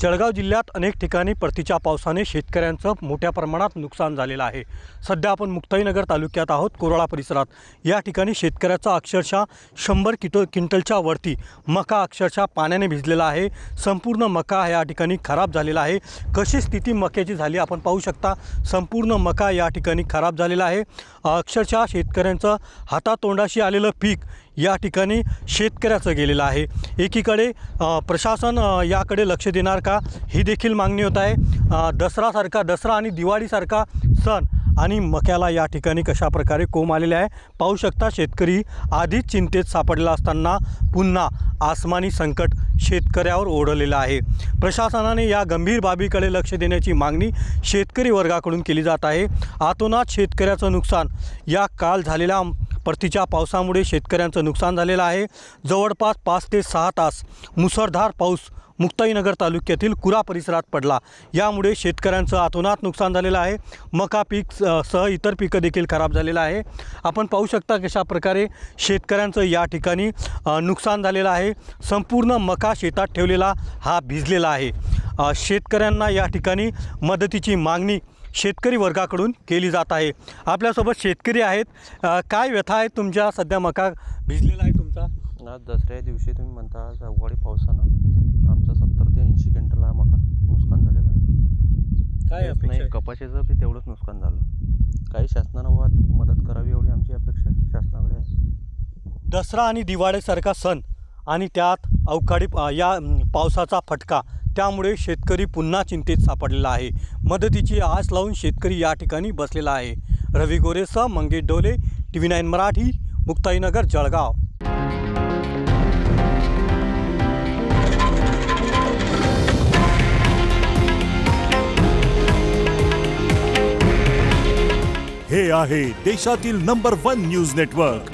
जळगाव जिल्ह्यात अनेक ठिकाणी परतीच्या पावसाने शेतकऱ्यांचं मोठ्या प्रमाणात नुकसान झालेलं आहे. सध्या आपण मुक्ताईनगर तालुक्यात आहोत कोरोळा परिसरात. या ठिकाणी शेतकऱ्याचा अक्षरशः शंभर किटो क्विंटलच्या वरती मका अक्षरशः पाण्याने भिजलेला आहे. संपूर्ण मका या ठिकाणी खराब झालेला आहे. कशी स्थिती मक्याची झाली आपण पाहू शकता. संपूर्ण मका या ठिकाणी खराब झालेला आहे. अक्षरशः शेतकऱ्यांचं हातातोंडाशी आलेलं पीक या ठिकाणी शेतकऱ्याचं गेलेलं आहे. एकीकडे प्रशासन याकडे लक्ष देणार का? ही देखील मागणी होत आहे. दसरासारखा दसरा आणि दिवाळीसारखा सण आणि मक्याला या ठिकाणी कशा प्रकारे कोंब आलेले आहे? पाहू शकता शेतकरी आधीच चिंतेत सापडला असताना पुन्हा आसमानी संकट शेतकऱ्यावर ओढलेलं आहे. प्रशासनाने या गंभीर बाबीकडे लक्ष देण्याची मागणी शेतकरी वर्गाकडून केली जात आहे. आतोनात शेतकऱ्याचं नुकसान. या काल झालेल्या परतीच्या पावसामुळे शेतकऱ्यांचं नुकसान झालेलं आहे. जवळपास पाच ते सहा तास मुसळधार पाऊस मुक्ताईनगर तालुक्यातील कुरा परिसरात पडला. यामुळे शेतकऱ्यांचं अतोनात नुकसान झालेलं आहे. मका पीक स- सह इतर पिकं देखील खराब झालेलं आहे. आपण पाहू शकता कशा प्रकारे शेतकऱ्यांचं या ठिकाणी नुकसान झालेलं आहे. संपूर्ण मका शेतात ठेवलेला हा भिजलेला आहे. शेतकऱ्यांना या ठिकाणी मदतीची मागणी शेतकरी वर्गाकडून केली जात आहे. आपल्यासोबत शेतकरी आहेत. काय व्यथा आहे तुमच्या? सध्या मका भिजलेला आहे तुमचा. आज दसऱ्या दिवशी तुम्ही म्हणता अवघडी पावसानं. आमचं सत्तर ते ऐंशी क्विंटल हा मका नुकसान झालेलं आहे. काय नाही? कपाशीचं बी तेवढंच नुकसान झालं. काही शासनानं मदत करावी एवढी आमची अपेक्षा शासनाकडे आहे. दसरा आणि दिवाळीसारखा सण आणि त्यात अवकाळी या पावसाचा फटका. त्यामुळे शेतकरी पुन्हा चिंतेत सापडलेला आहे. मदतीची आस लावून शेतकरी या ठिकाणी बसलेला आहे. रवी गोरेसह Mangesh Dole T V nine Marathi Muktainagar Jalgaon. हे आहे देशातील नंबर वन न्यूज नेटवर्क.